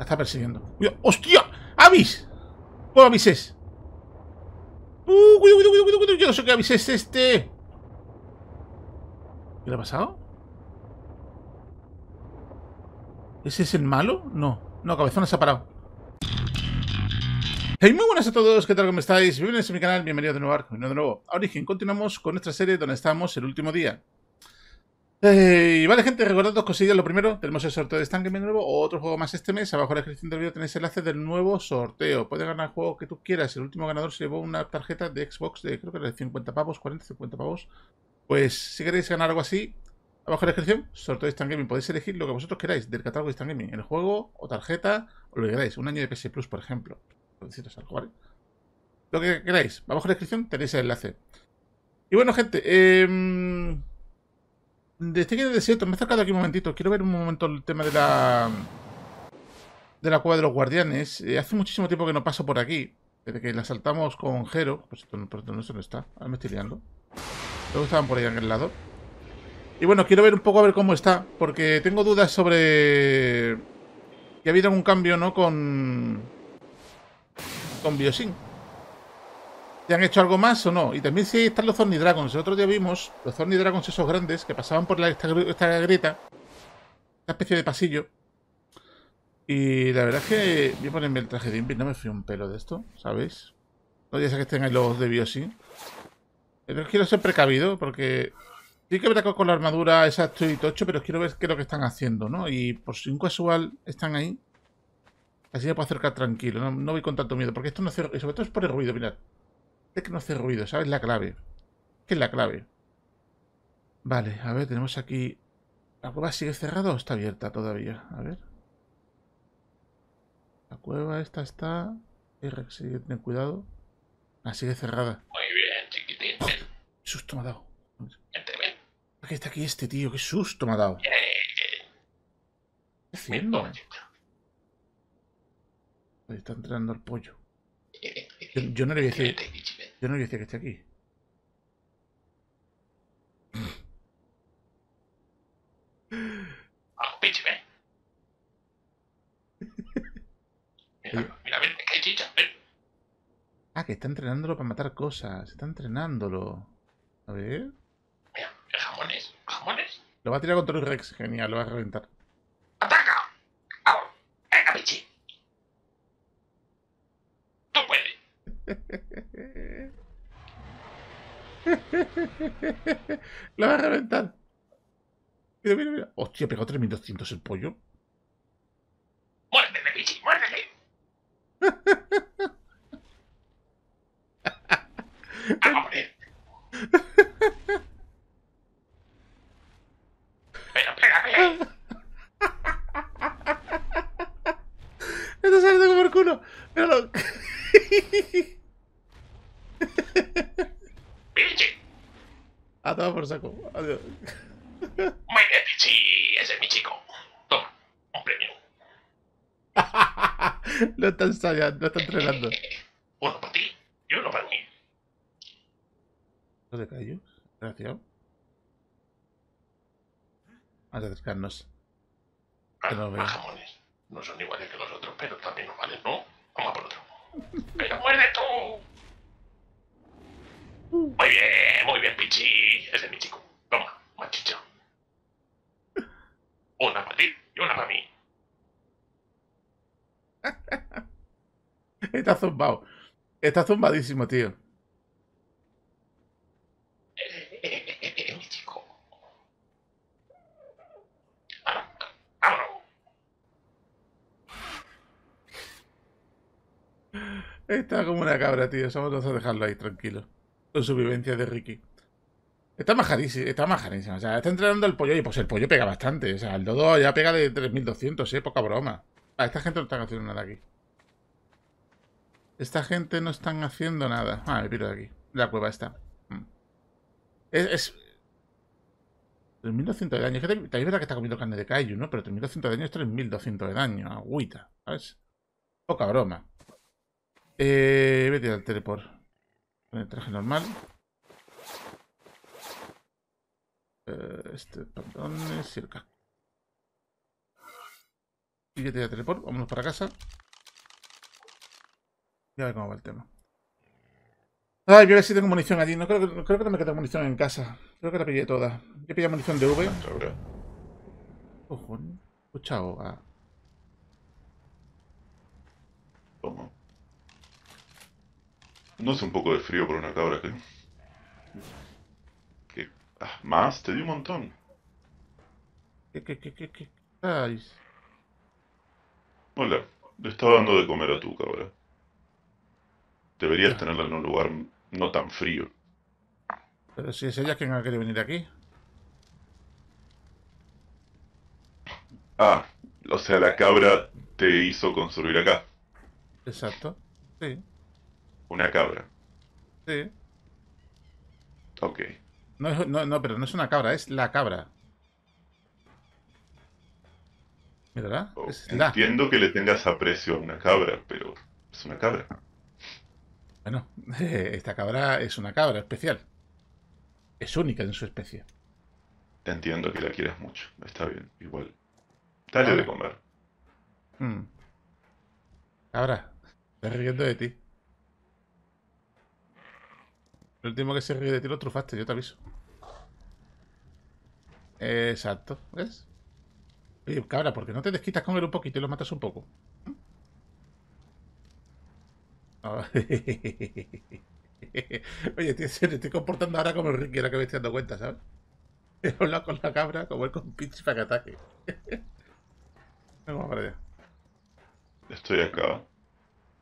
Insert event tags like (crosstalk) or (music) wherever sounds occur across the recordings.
La está persiguiendo. Cuidado. ¡Hostia! ¡Avis! ¿Cómo avises? ¡Uh! Cuidado, cuidado, cuidado, cuidado. Yo no sé qué avis es este. ¿Qué le ha pasado? ¿Ese es el malo? No. No, Cabezón se ha parado. Hey, muy buenas a todos, ¿qué tal? ¿Cómo estáis? Bienvenidos a mi canal, bienvenidos de nuevo a de nuevo a Origen. Continuamos con nuestra serie donde estamos el último día. Eh, y vale, gente, recordad dos cosillas. Lo primero, tenemos el sorteo de Stankman nuevo otro juego más este mes. Abajo en la descripción del vídeo tenéis el enlace del nuevo sorteo. Puedes ganar el juego que tú quieras. El último ganador se llevó una tarjeta de Xbox de creo que era de 50 pavos, 40, 50 pavos. Pues si queréis ganar algo así, abajo en la descripción, sorteo de Stan Podéis elegir lo que vosotros queráis del catálogo de Stan El juego o tarjeta o lo que queráis. Un año de PS Plus, por ejemplo. Algo, ¿vale? Lo que queráis. Abajo en la descripción tenéis el enlace. Y bueno, gente, eh, este desierto, me he acercado aquí un momentito. Quiero ver un momento el tema de la. De la cueva de los guardianes. Eh, hace muchísimo tiempo que no paso por aquí. Desde que la saltamos con Jero. Pues esto, no sé dónde está. Ahora me estoy liando. Luego estaban por ahí en el lado. Y bueno, quiero ver un poco a ver cómo está. Porque tengo dudas sobre. Que ha habido algún cambio, ¿no? Con. Con Biosyn han hecho algo más o no? Y también si están los Zorny Dragons. El otro vimos los Zorny Dragons esos grandes que pasaban por la, esta, grieta. Esta especie de pasillo. Y la verdad es que voy a ponerme el traje de Impi. No me fui un pelo de esto, ¿sabéis? No ya sé que estén ahí los de Biosyn. Pero quiero ser precavido porque... Sí que verá con la armadura exacto y tocho, pero quiero ver qué es lo que están haciendo, ¿no? Y por si un casual están ahí, así me puedo acercar tranquilo, no, no voy con tanto miedo, porque esto no hace... Sobre todo es por el ruido, mirad. Es que no hace ruido, ¿sabes? La clave. ¿Qué es la clave? Vale, a ver, tenemos aquí... ¿La cueva sigue cerrada o está abierta todavía? A ver. La cueva esta está... sigue, ten cuidado. Ah, sigue cerrada. Muy bien, chiquitín. ¡Qué susto me ha dado! ¿Qué está aquí este tío? ¡Qué susto me ha dado! ¿Qué haciendo? Ahí está entrando el pollo. Yo, no le voy a decir. Yo no a decir que esté aquí. Ah, pinche, ven. (laughs) Mira, mira, ven, que hay chicha, ven. Ah, que está entrenándolo para matar cosas. Está entrenándolo. A ver. Mira, jamones, jamones. Lo va a tirar contra el Rex, genial, lo va a reventar. (laughs) Lo va a reventar. Mira, mira, mira. Hostia, pegado 3200 el pollo. ¡Muérdeme, bichi! ¡Muérdeme! ¡A morir! ¡Pero pégame! Me está saliendo como el culo. Pero lo... A todo por saco. Adiós. Muy bien, sí, ese es mi chico. Toma, un premio. (laughs) lo está ensayando, lo está entrenando. uno para ti y uno para mí. ¿No de callos? Gracias. Vamos a acercarnos. Ah, no los jamones. No son iguales que los otros, pero también nos valen, ¿no? Vamos a por otro. ¡Pero muerde tú! (laughs) Muy bien, muy bien, Pichi. Ese es mi chico. Toma, machicha. Una para ti y una para mí. (laughs) Está zumbado. Está zumbadísimo, tío. mi chico. Está como una cabra, tío. Vamos a dejarlo ahí, tranquilo con supervivencia de Ricky. Está majarísimo, está majarísimo. O sea, está entrenando el pollo y pues el pollo pega bastante. O sea, el dodo ya pega de 3200, eh, poca broma. Ah, esta gente no están haciendo nada aquí. Esta gente no están haciendo nada. Ah, me piro de aquí. La cueva está. Mm. Es, es... 3200 de daño. Es que también verdad que está comiendo carne de Kaiju, ¿no? Pero 3200 de daño es 3200 de daño. Agüita, ¿sabes? Poca broma. Eh, vete al teleport. Con el traje normal. Eh, este pantalones y el Y ya te teleport. Vámonos para casa. Y a ver cómo va el tema. Ay, voy a ver si tengo munición allí. No creo que, creo que no me queda munición en casa. Creo que la pillé toda. Yo pillé munición de V. Ojo, escuchado. Ah, toma. No es un poco de frío por una cabra, ¿qué? ¿Qué? Ah, ¿Más? Te di un montón. ¿Qué, qué, qué, qué, qué? Ay, Hola, le estaba dando de comer a tu cabra. Deberías tenerla en un lugar no tan frío. pero si es ella quien ha querido venir aquí. Ah, o sea, la cabra te hizo construir acá. Exacto. Sí, Una cabra. sí. Ok. No, no, no, pero no es una cabra, es la cabra. ¿Verdad? Oh, Es la. Entiendo que le tengas aprecio a una cabra, pero es una cabra. Bueno, (laughs) esta cabra es una cabra especial. Es única en su especie. Entiendo que la quieras mucho. Está bien, igual. Dale de comer. Mm. Cabra, estás riendo de ti. El último que se ríe de ti lo trufaste, yo te aviso. Exacto, ¿ves? Oye, cabra, ¿por qué no te desquitas con él un poquito y lo matas un poco? (laughs) Oye, tío, se te estoy comportando ahora como el Ricky, ahora que me estoy dando cuenta, ¿sabes? (laughs) He hablado con la cabra como él con pinche para que ataque. (laughs) Vamos para allá. Estoy acá.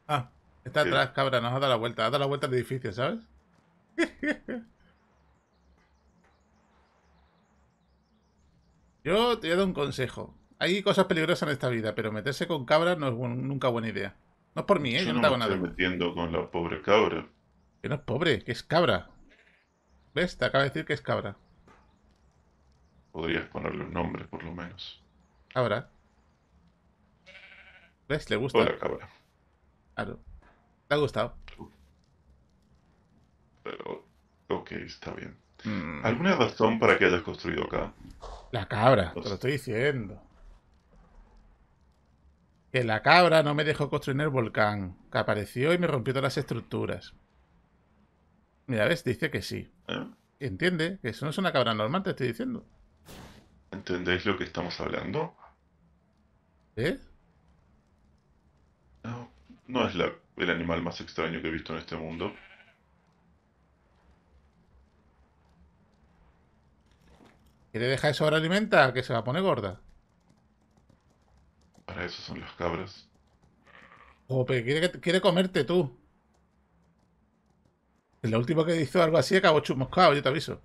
Ah, está atrás, cabra, nos ha dado la vuelta, ha dado la vuelta al edificio, ¿sabes? Yo te dar un consejo. Hay cosas peligrosas en esta vida, pero meterse con cabra no es nunca buena idea. No es por mí, ¿eh? Yo, Yo no no me nada. estoy metiendo con la pobre cabra. Que no es pobre, que es cabra. ¿Ves? Te acaba de decir que es cabra. Podrías ponerle un nombre, por lo menos. Cabra. ¿Ves? Le gusta. Hola, cabra. Claro. ¿Te ha gustado? Pero, ok, está bien. Mm, ¿Alguna razón para que hayas construido acá? La cabra, te lo estoy diciendo. Que la cabra no me dejó construir en el volcán. Que apareció y me rompió todas las estructuras. Mira, ves, dice que sí. ¿Eh? Entiende que eso no es una cabra normal, te estoy diciendo. ¿Entendéis lo que estamos hablando? ¿Eh? No, no es la- el animal más extraño que he visto en este mundo. ¿Quiere dejar eso ahora alimenta? Que se va a poner gorda. Para eso son las cabras. Jope, quiere, quiere comerte tú. En la última que hizo algo así acabó chumuscado, yo te aviso.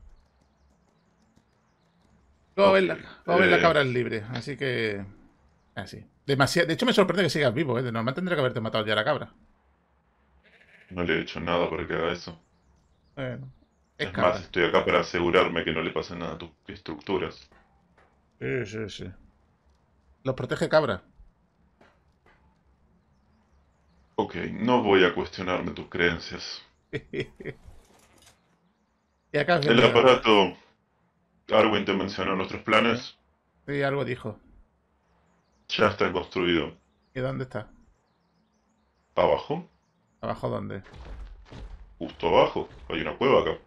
Como ves, la, como ves, la eh. cabra es libre, así que... Así. Demasiado... De hecho me sorprende que sigas vivo, ¿eh? De normal tendría que haberte matado ya la cabra. No le he hecho nada para que haga eso. Bueno, es más, estoy acá para asegurarme que no le pase nada a tus estructuras. Sí, sí, sí. Los protege cabra. Ok, no voy a cuestionarme tus creencias. (laughs) y acá El aparato... Arwin te mencionó nuestros planes. Sí, algo dijo. Ya está construido. ¿Y dónde está? Abajo, ¿Abajo dónde? justo abajo. Hay una cueva acá.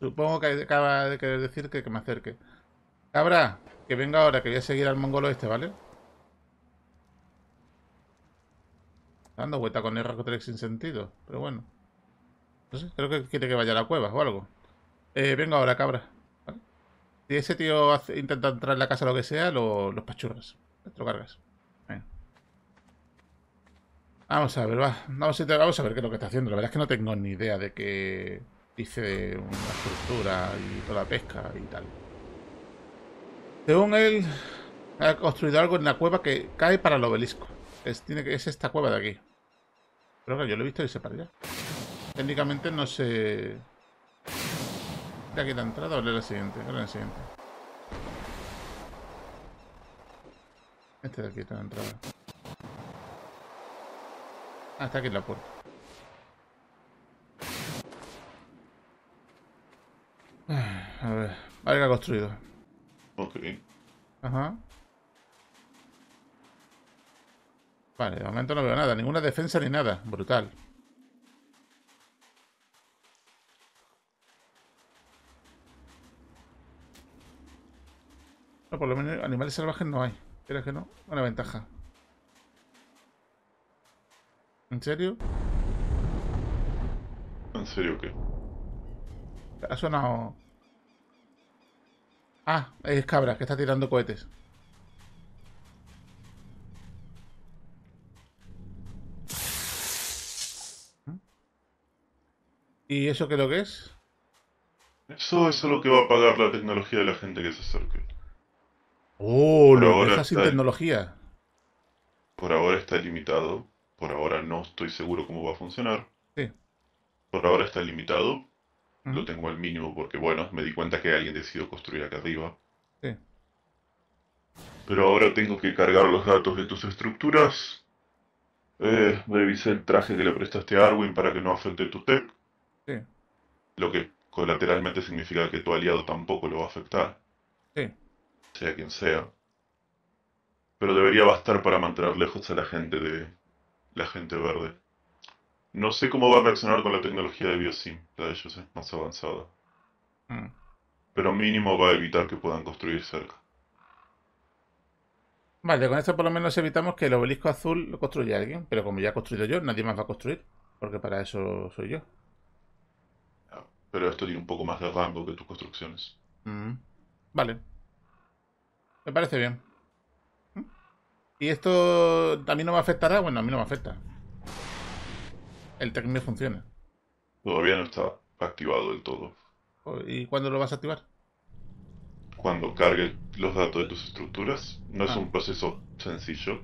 Supongo que acaba de querer decir que, me acerque. Cabra, que venga ahora, que voy a seguir al mongolo este, ¿vale? Dando vuelta con el Racotrek sin sentido, pero bueno. No sé, creo que quiere que vaya a la cueva o algo. Eh, venga ahora, cabra. Si ese tío intenta entrar en la casa o lo que sea, lo- los pachurras. Te lo cargas. Vamos a ver, va. Vamos a, ver qué es lo que está haciendo. La verdad es que no tengo ni idea de que dice una estructura y toda pesca y tal. Según él, ha construido algo en la cueva que cae para el obelisco. Es, tiene que, es esta cueva de aquí. Pero que yo lo he visto irse para allá. Técnicamente no sé... ¿De aquí la entrada o la siguiente? La siguiente. Este de aquí está la entrada. Ah, está aquí en la puerta. A ver, vale que ha construido. Ok. Ajá. Vale, de momento no veo nada. Ninguna defensa ni nada. Brutal. No, por lo menos animales salvajes no hay. ¿Crees que no? Una ventaja. ¿En serio? ¿En serio qué? Ha sonado... Ah, es cabra, que está tirando cohetes. ¿Y eso qué es lo que es? Eso, es lo que va a pagar la tecnología de la gente que se acerque. Oh, Por lo ahora deja sin está- tecnología. Por ahora está limitado. Por ahora no estoy seguro cómo va a funcionar. Sí. Por ahora está limitado. Lo tengo al mínimo porque, bueno, me di cuenta que alguien decidió construir acá arriba. Sí. Pero ahora tengo que cargar los datos de tus estructuras. Eh, revisé el traje que le prestaste a Arwin para que no afecte tu tech. Sí. Lo que colateralmente significa que tu aliado tampoco lo va a afectar, Sí. sea quien sea. Pero debería bastar para mantener lejos a la gente de la gente verde. No sé cómo va a reaccionar con la tecnología de BioSim, la de ellos es más avanzada. Mm. Pero mínimo va a evitar que puedan construir cerca. Vale, con esto por lo menos evitamos que el obelisco azul lo construya alguien. Pero como ya he construido yo, nadie más va a construir. Porque para eso soy yo. Pero esto tiene un poco más de rango que tus construcciones. Mm. Vale. Me parece bien. ¿Y esto a mí no me afectará? Bueno, a mí no me afecta. El tech mío funciona. Todavía no está activado del todo. ¿Y cuándo lo vas a activar? Cuando cargue los datos de tus estructuras, no es Ah. un proceso sencillo.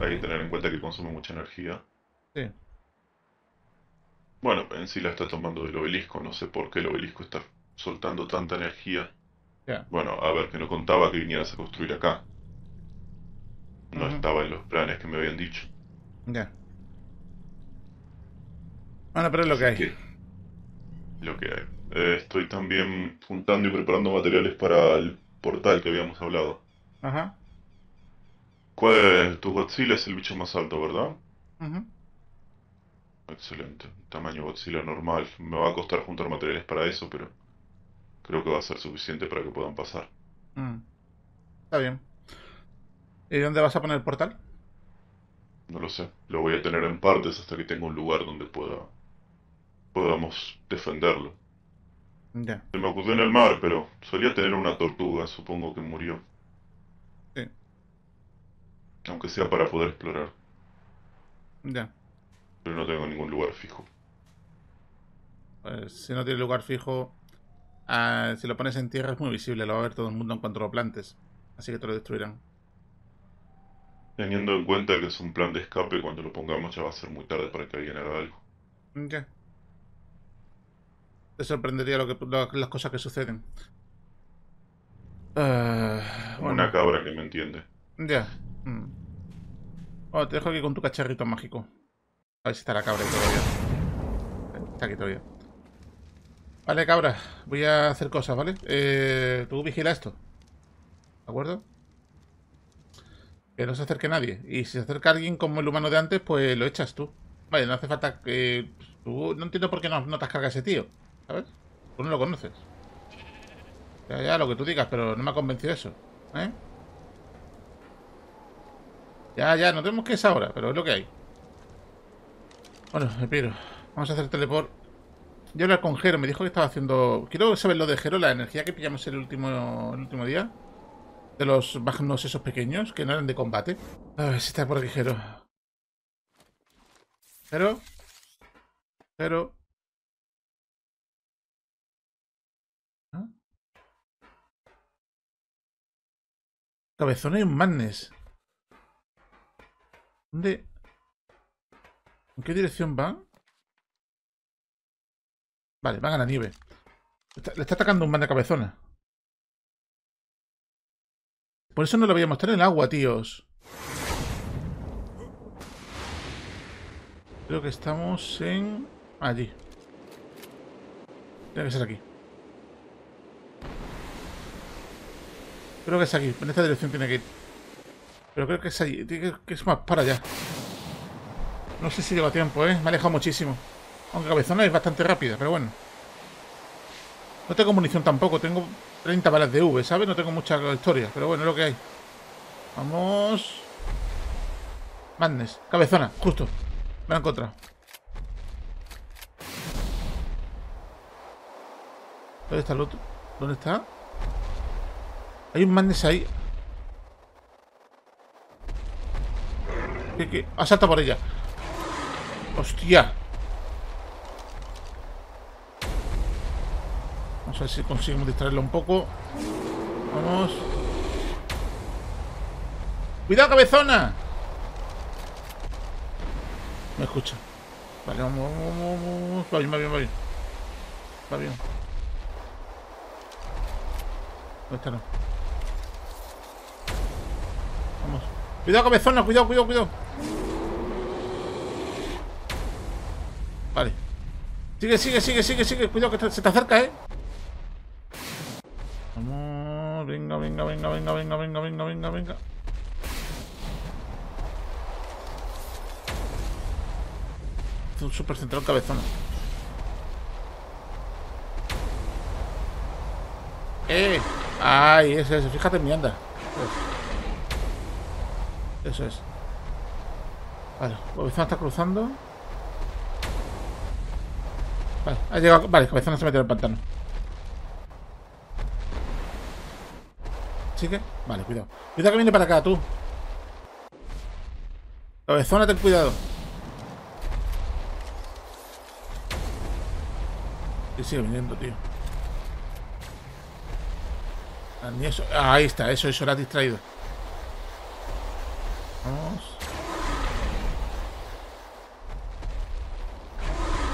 Hay que tener en cuenta que consume mucha energía. Sí. Bueno, en sí la está tomando del obelisco, no sé por qué el obelisco está soltando tanta energía. Bueno, a ver, que no contaba que vinieras a construir acá. No estaba en los planes que me habían dicho. Ya. Bueno, pero es lo que hay. Que- Lo que hay. Eh, estoy también juntando y preparando materiales para el portal que habíamos hablado. Ajá. ¿Cuál es? Tu Godzilla es el bicho más alto, ¿verdad? Ujú. Excelente. Tamaño Godzilla normal. Me va a costar juntar materiales para eso, pero creo que va a ser suficiente para que puedan pasar. Mm. Está bien. ¿Y dónde vas a poner el portal? No lo sé. Lo voy a tener en partes hasta que tenga un lugar donde pueda podamos defenderlo. Ya. Se me ocurrió en el mar, pero solía tener una tortuga, supongo que murió. Sí. Aunque sea para poder explorar, Ya. pero no tengo ningún lugar fijo. Pues si no tiene lugar fijo, ah, si lo pones en tierra es muy visible, lo va a ver todo el mundo en cuanto lo plantes. Así que te lo destruirán. Teniendo en cuenta que es un plan de escape, cuando lo pongamos ya va a ser muy tarde para que alguien haga algo. Ya. Te sorprendería lo que, lo- las cosas que suceden. Bueno, una cabra que me entiende. ya. Mm. Bueno, te dejo aquí con tu cacharrito mágico. A ver si está la cabra ahí todavía. Está aquí todavía. Vale, cabra. Voy a hacer cosas, ¿vale? Eh, tú vigila esto. ¿De acuerdo? Que no se acerque nadie. Y si se acerca alguien como el humano de antes, pues lo echas tú. Vale, no hace falta que... No entiendo por qué no, no te has cargado ese tío. ¿Sabes? Tú no lo conoces. Ya, ya, lo que tú digas, pero no me ha convencido eso. ¿Eh? Ya, ya, no tenemos que es ahora, pero es lo que hay. Bueno, me piro. Vamos a hacer teleport. Yo hablar con Jero, me dijo que estaba haciendo... Quiero saber lo de Jero, la energía que pillamos el último, el último día. De los magnos esos pequeños, que no eran de combate. A ver si está por aquí Jero. Jero. Jero. ¿Ah? Un madness. ¿Dónde? ¿En qué dirección van? Vale, van a la nieve. Le está atacando un man de cabezona. Por eso no lo veíamos estar en el agua, tíos. Creo que estamos en... Allí. Tiene que ser aquí. Creo que es aquí. En esta dirección tiene que ir. Pero creo que es allí. Que es más para allá. No sé si lleva tiempo, ¿eh? Me ha alejado muchísimo. Aunque cabezona es bastante rápida, pero bueno. No tengo munición tampoco. Tengo 30 balas de V, ¿sabes? No tengo mucha historia. Pero bueno, es lo que hay. Vamos. Madness. Cabezona, justo. Me la he. ¿Dónde está el otro? ¿Dónde está? Hay un Madness ahí. ¿Qué, qué? Ha saltado por ella. ¡Hostia! Vamos a ver si conseguimos distraerlo un poco. Vamos. ¡Cuidado, cabezona! Me escucha. Vale, vamos, vamos, vamos. Va bien, va bien, va bien. Va bien. ¿Dónde está no? Vamos. Cuidado, cabezona, cuidado, cuidado, cuidado. Vale. Sigue, sigue, sigue, sigue, sigue. Cuidado que se te acerca, ¿eh? Vamos. Venga, venga, venga, venga, venga, venga, venga, venga, venga. Un super central cabezón. ¡Eh! ¡Ay! Eso es. Fíjate en. Eso es. Vale, cabezón está cruzando. Vale, ha llegado. Vale, cabezón se metido en el pantano. ¿Sigue? Vale, cuidado. Cuidado que viene para acá, tú. Cabezona, ten cuidado. Y sigue viniendo, tío. Ah. Ah, ahí está, eso, eso, has distraído. Vamos.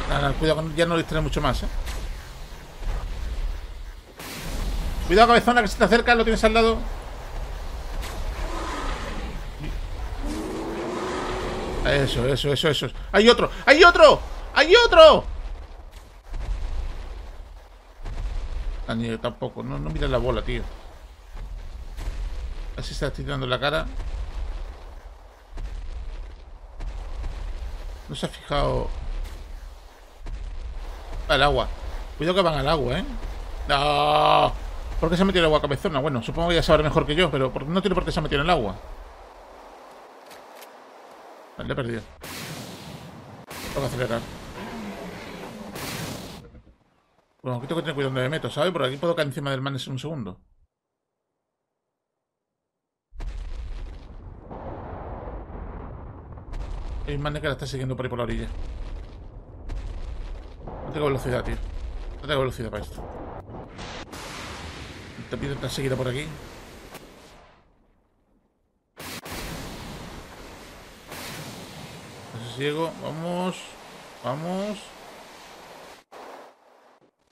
Nada, cuidado, ya no distrae mucho más, ¿eh? Cuidado, cabezona, que se te acerca, lo tienes al lado. Eso, eso, eso, eso. ¡Hay otro! ¡Hay otro! ¡Hay otro! Ni tampoco. No, no mires la bola, tío. Así está tirando la cara. No se ha fijado. Al agua. Cuidado que van al agua, ¿eh? ¡No! ¿Por qué se ha metido en el agua cabezona? Bueno, supongo que ya sabrá mejor que yo, pero no tiene por qué se ha metido en el agua. Vale, le he perdido. Tengo que acelerar. Bueno, aquí tengo que tener cuidado donde me meto, ¿sabes? Porque aquí puedo caer encima del man en un segundo. Hay un man que la está siguiendo por ahí por la orilla. No tengo velocidad, tío. No tengo velocidad para esto. Te pido estar seguida por aquí. No sé si llego. Vamos. Vamos.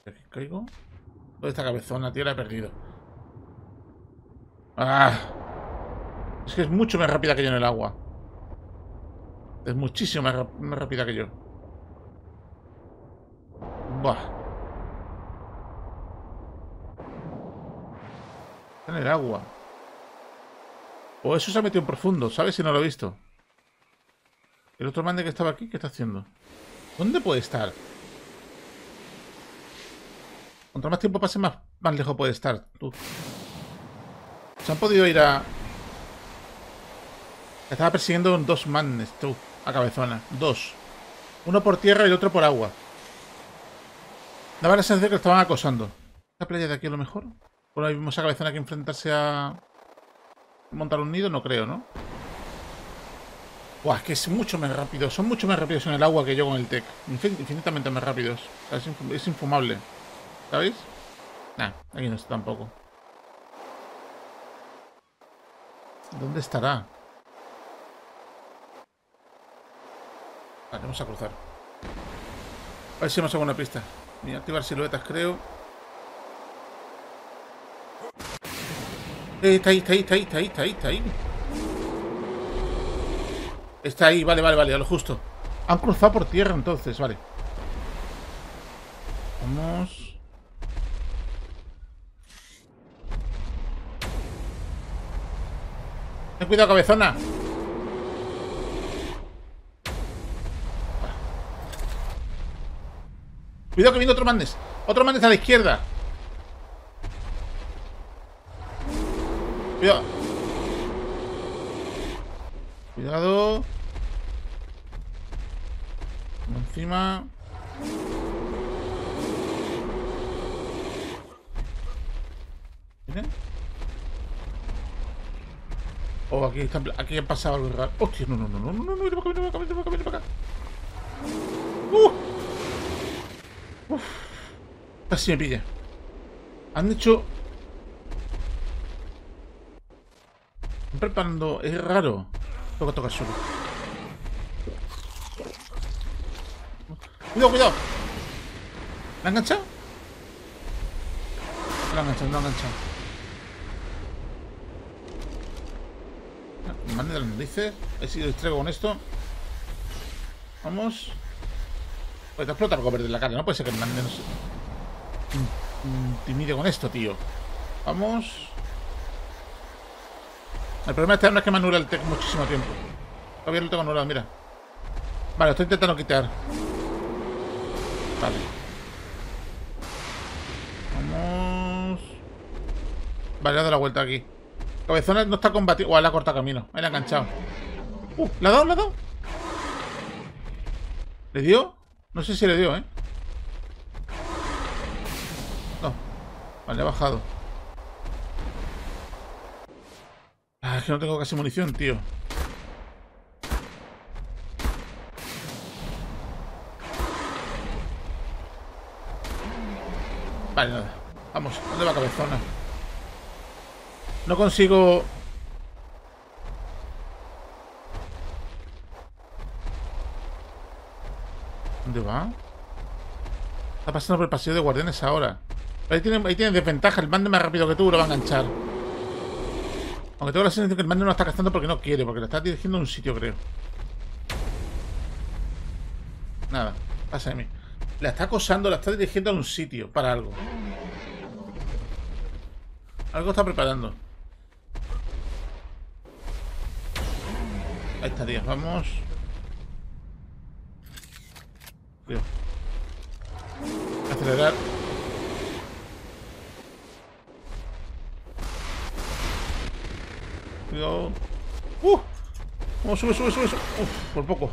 Aquí caigo. ¿Dónde está cabezona, tío? La he perdido. ¡Ah! Es que es mucho más rápida que yo en el agua. Es muchísimo más, más rápida que yo. Buah. En el agua. O eso se ha metido en profundo, ¿sabes? Si no lo he visto. El otro mande que estaba aquí, ¿qué está haciendo? ¿Dónde puede estar? Cuanto más tiempo pase, más, más lejos puede estar. Tú. Se han podido ir a... Estaba persiguiendo dos manes, tú, a cabezona. Dos. Uno por tierra y el otro por agua. Daba la sensación que lo estaban acosando. ¿La playa de aquí a lo mejor? Bueno, ahí vimos a cabezona que enfrentarse a... Montar un nido, no creo, ¿no? Buah, es que es mucho más rápido. Son mucho más rápidos en el agua que yo con el tech. Infinitamente más rápidos. Es, infumable. ¿Sabéis? Nah, aquí no está tampoco. ¿Dónde estará? Vale, vamos a cruzar. A ver si hemos alguna pista. Voy a activar siluetas, creo. Está ahí, está ahí, está ahí, está ahí, está ahí, está ahí. Está ahí, vale, vale, vale, a lo justo. Han cruzado por tierra entonces, vale. Vamos. Ten cuidado, cabezona. Cuidado que viene otro mandes. Otro mandes a la izquierda. Cuidado. Cuidado. Encima. ¿Viene? Oh, aquí está, aquí ha pasado algo raro. Hostia, no, no, no, no, no, no, viene para acá, viene para acá, para acá, para acá. Uh. Uf. Casi me pilla. Han hecho... Preparando... Es raro. Que tocar solo. Cuidado, cuidado. ¿La han enganchado? No la han enganchado, no han enganchado. Me mande de las narices. He sido distraigo con esto. Vamos. Pues te explota algo verde en la cara. No puede ser que me mande. No sé. In- Intimide con esto, tío. Vamos. El problema de este arma es que me anula el tech muchísimo tiempo. Todavía lo tengo anulado, mira. Vale, estoy intentando quitar. Vale. Vamos. Vale, le dado la vuelta aquí. Cabezona no está combatiendo. Guau, le ha cortado camino. Ahí ha enganchado. Uh, ¿le ha dado? ¿Le ha dado? ¿Le dio? No sé si le dio, ¿eh? No. Vale, ha bajado. Es que no tengo casi munición, tío. Vale, nada. Vamos, ¿dónde va cabezona? No consigo... ¿Dónde va? Está pasando por el pasillo de guardianes ahora. Ahí tienen, ahí desventaja. El mando más rápido que tú lo va a enganchar. Aunque tengo la sensación que el mando no está gastando porque no quiere, porque lo está dirigiendo a un sitio, creo. Nada, pasa de mí. La está acosando, la está dirigiendo a un sitio para algo. Algo está preparando. Ahí está. Vamos. Tío. Acelerar. Cuidado. ¡Uh! Vamos, sube, sube, sube, sube. Uf, por poco.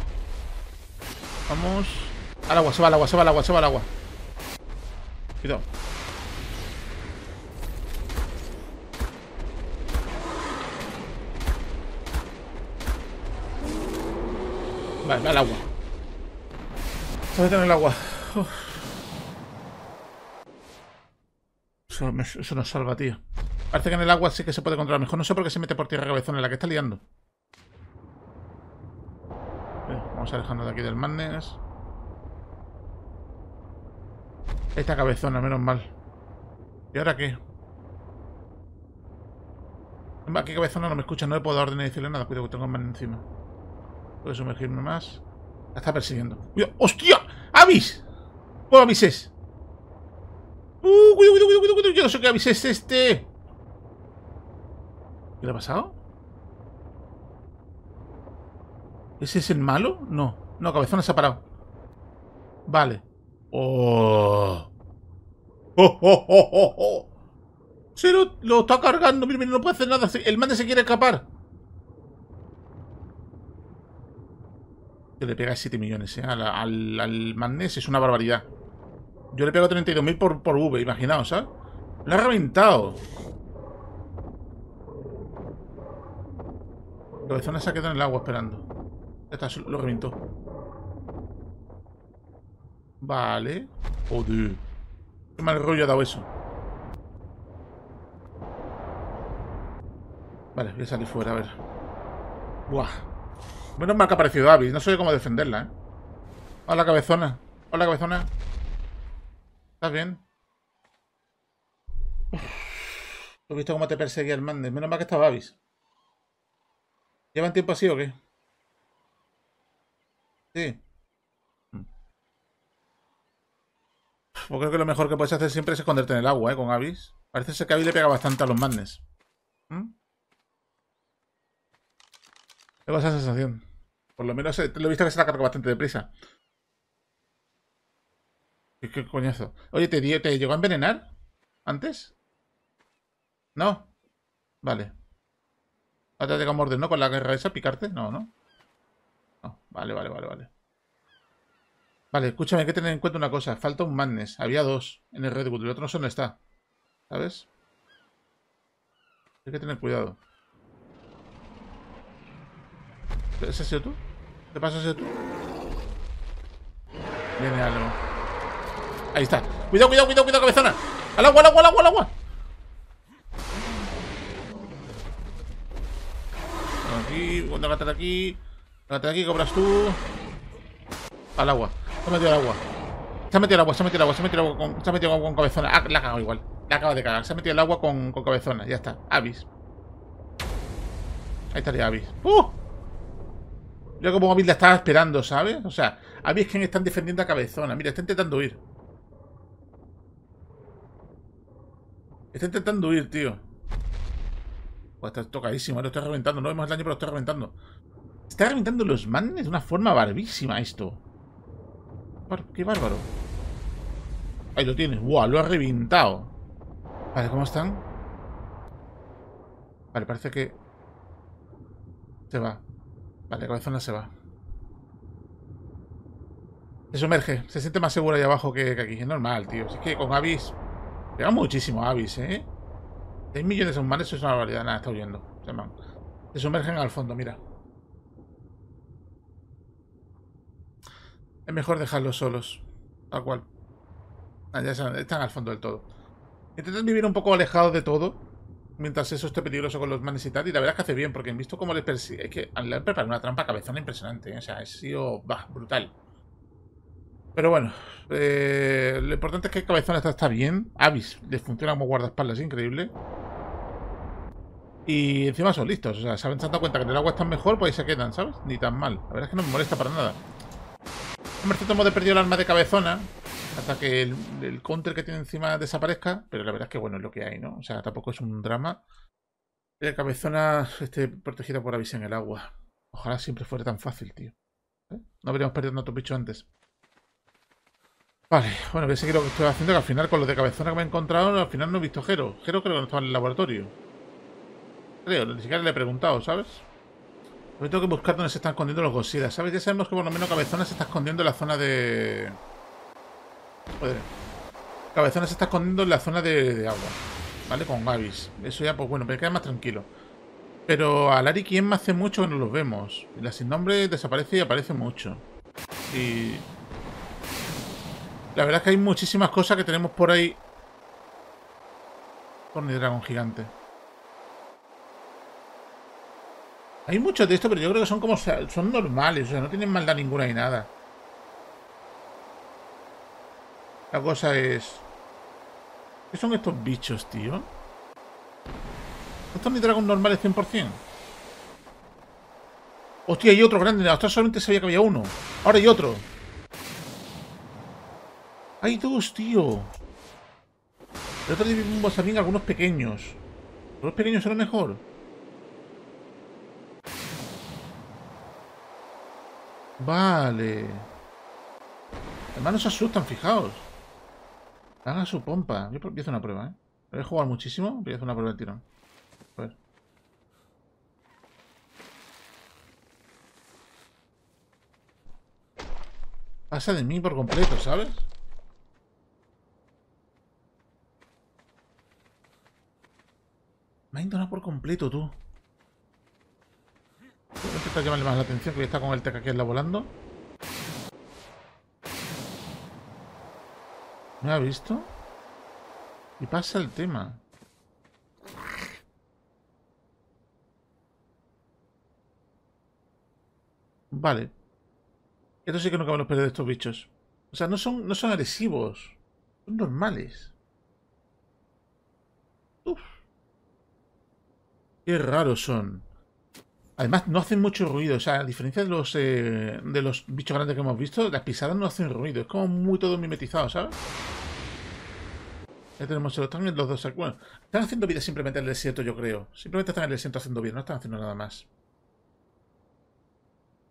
Vamos. Al agua, se va al agua, se va al agua, se va al agua. Cuidado. Vale, va al agua. Se mete en el agua. Eso, eso nos salva, tío. Parece que en el agua sí que se puede controlar mejor. No sé por qué se mete por tierra cabezón en la que está liando. Eh, Vamos alejando de aquí del madness. Esta cabezona, menos mal. ¿Y ahora qué? Aquí cabezona no me escucha, no le puedo dar orden ni decirle nada. Cuidado que tengo man encima. Puedo sumergirme más. La está persiguiendo. ¡Cuidado! ¡Hostia! ¡Avis! ¿Cuál Avis es? ¡Uh! ¡Cuidado, cuidado, cuidado, cuidado! Yo no sé qué Avis es este. ¿Qué le ha pasado? ¿Ese es el malo? No. No, cabezona se ha parado. Vale. ¡Oh! ¡Oh, oh, oh, oh, oh! Se lo, lo está cargando. Mira, mira, no puede hacer nada. El mande se quiere escapar. Que le pega 7 millones, ¿eh? Al, al, al es una barbaridad. Yo le pego 32.000 por, por V, imaginaos, ¿sabes? Lo ha reventado. Cabezona se ha quedado en el agua esperando. Ya lo reventó. Vale. Joder. Qué mal rollo ha dado eso. Vale, voy a salir fuera, a ver. Buah. Menos mal que ha aparecido Avis. No sé cómo defenderla, ¿eh? Hola, cabezona. Hola, cabezona. ¿Estás bien? Uf. ¿Has visto cómo te perseguía el Mandes? Menos mal que estaba Avis. ¿Llevan tiempo así o qué? Sí. Pues creo que lo mejor que puedes hacer siempre es esconderte en el agua, ¿eh? Con Avis. Parece ser que Avis le pega bastante a los Madness. ¿Mm? Tengo esa sensación. Por lo menos eh, lo he visto que se la carga bastante deprisa. ¿Qué, qué coñazo? Oye, ¿te, dio- ¿te llegó a envenenar? ¿Antes? ¿No? Vale. ¿No te ha llegado a morder, no? Con la guerra esa, picarte? No, ¿no? Vale, vale, vale, vale. Vale, escúchame, hay que tener en cuenta una cosa. Falta un Madness. Había dos en el Redwood. El otro no sé dónde está. ¿Sabes? Hay que tener cuidado. ¿Ese has sido tú? ¿Qué pasa, sido tú? Viene algo. Ahí está. Cuidado, cuidado, cuidado, cuidado, cabezona. Al agua, al agua, al agua, al agua. Aquí, cuando de aquí. De aquí, cobras tú. Al agua. Se ha metido al agua. Se ha metido al agua, se ha metido al agua, se ha metido al agua con, se ha metido agua con cabezona. Ah, la ha cagado igual. La acaba de cagar. Se ha metido al agua con, con cabezona. Ya está. Avis. Ahí estaría Avis. ¡Uh! Yo como Avis la estaba esperando, ¿sabes? O sea, Avis es quien están defendiendo a cabezona. Mira, está intentando huir. Está intentando huir, tío. Pues está tocadísimo, lo estoy reventando. No vemos el daño, pero lo estoy reventando. Está reventando los manes de una forma barbísima esto. ¡Qué bárbaro! Ahí lo tienes. ¡Buah! Lo ha reventado. Vale, ¿cómo están? Vale, parece que... Se va. Vale, cabezona se va. Se sumerge. Se siente más segura ahí abajo que, aquí. Es normal, tío. Es que con Avis... Pega muchísimo Avis, ¿eh? 6 millones de humanos eso es una barbaridad. Nada, está huyendo. Se, se sumergen al fondo, mira. Es mejor dejarlos solos. Tal cual. Ah, ya están, al fondo del todo. Intentan vivir un poco alejados de todo. Mientras eso esté peligroso con los manes y tal. Y la verdad es que hace bien, porque he visto cómo les persigue. Es que han preparado una trampa cabezona impresionante. ¿eh? O sea, ha sido bah, brutal. Pero bueno, eh, lo importante es que Cabezona está, está bien. Avis les funciona como guardaespaldas, increíble. Y encima son listos. O sea, se han dado cuenta que en el agua están mejor, pues ahí se quedan, ¿sabes? Ni tan mal. La verdad es que no me molesta para nada. Hombre, cierto modo he perdido el arma de Cabezona. Hasta que el, counter que tiene encima desaparezca. Pero la verdad es que bueno, es lo que hay, ¿no? O sea, tampoco es un drama. Que Cabezona esté protegida por Avis en el agua. Ojalá siempre fuera tan fácil, tío. ¿Eh? No habríamos perdido tanto bicho antes. Vale, bueno, voy a seguir lo que estoy haciendo, que al final con lo de cabezona que me he encontrado, al final no he visto a Jero. Jero creo que no estaba en el laboratorio. Creo, ni siquiera le he preguntado, ¿sabes? Hoy tengo que buscar dónde se están escondiendo los Godzilla, ¿sabes? Ya sabemos que por lo menos Cabezona se está escondiendo en la zona de... Joder. Cabezona se está escondiendo en la zona de, agua, ¿vale? Con Gavis. Eso ya, pues bueno, me queda más tranquilo. Pero a Lari Quien hace mucho que no los vemos. La sin nombre desaparece y aparece mucho. Y... La verdad es que hay muchísimas cosas que tenemos por ahí. Con el dragón gigante. Hay muchos de estos, pero yo creo que son como. Son normales, o sea, no tienen maldad ninguna y nada. La cosa es. ¿Qué son estos bichos, tío? ¿Estos ni dragón normales 100%? Hostia, hay otro grande. Hasta solamente sabía que había uno. Ahora hay otro. Hay dos, tío. El otro día vimos también algunos pequeños. ¿Los pequeños lo mejor? Vale. Además no se asustan, fijaos. Hagan su pompa. Yo empiezo una prueba, ¿eh? Voy a jugar muchísimo. Voy a hacer una prueba de tirón. A ver. Pasa de mí por completo, ¿sabes? Me ha por completo, tú. Voy a intentar llamarle más la atención, que está con el teca que la volando. ¿Me ha visto? Y pasa el tema. Vale. Esto sí que no cabemos perder estos bichos. O sea, no son, no son agresivos. Son normales. Uf. Qué raros son. Además, no hacen mucho ruido. O sea, a diferencia de los, eh, de los bichos grandes que hemos visto, las pisadas no hacen ruido. Es como muy todo mimetizado, ¿sabes? Ya tenemos los, están los dos. Bueno, están haciendo vida simplemente en el desierto, yo creo. Simplemente están en el desierto haciendo vida, no están haciendo nada más.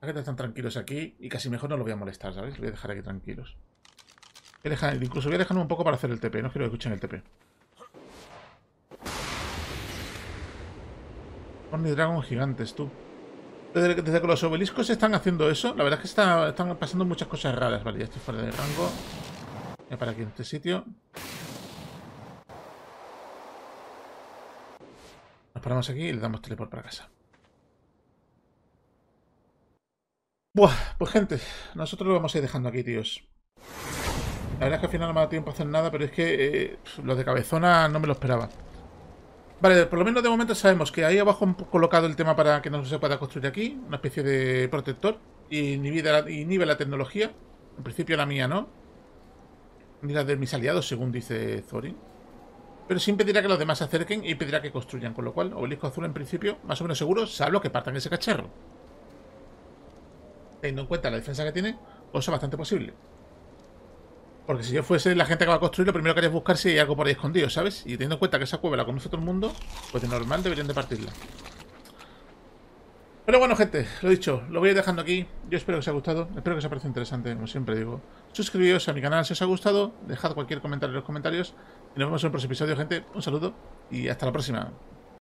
La gente están tranquilos aquí y casi mejor no los voy a molestar, ¿sabes? Los voy a dejar aquí tranquilos. Voy a dejar- incluso voy a dejarme un poco para hacer el TP. No quiero que escuchen el TP. Horny Dragon gigantes, tú. Desde, que los obeliscos están haciendo eso, la verdad es que está- están pasando muchas cosas raras. Vale, ya estoy fuera de rango. Voy a parar aquí en este sitio. Nos paramos aquí y le damos teleport para casa. Buah, pues gente, nosotros lo vamos a ir dejando aquí, tíos. La verdad es que al final no me ha dado tiempo a hacer nada, pero es que eh, lo de cabezona no me lo esperaba. Vale, por lo menos de momento sabemos que ahí abajo han colocado el tema para que no se pueda construir aquí, una especie de protector, y inhibe la, la tecnología. En principio la mía no. Ni la de mis aliados, según dice Thorin. Pero sí impedirá que los demás se acerquen y impedirá que construyan, con lo cual, obelisco azul en principio, más o menos seguro, salvo que partan ese cacharro. Teniendo en cuenta la defensa que tiene, cosa bastante posible. Porque si yo fuese la gente que va a construir, lo primero que haría es buscar si hay algo por ahí escondido, ¿sabes? Y teniendo en cuenta que esa cueva la conoce todo el mundo, pues de normal deberían de partirla. Pero bueno, gente, lo dicho, lo voy a ir dejando aquí. Yo espero que os haya gustado, espero que os haya parecido interesante, como siempre digo. Suscribíos a mi canal si os ha gustado, dejad cualquier comentario en los comentarios. Y nos vemos en el próximo episodio, gente. Un saludo y hasta la próxima.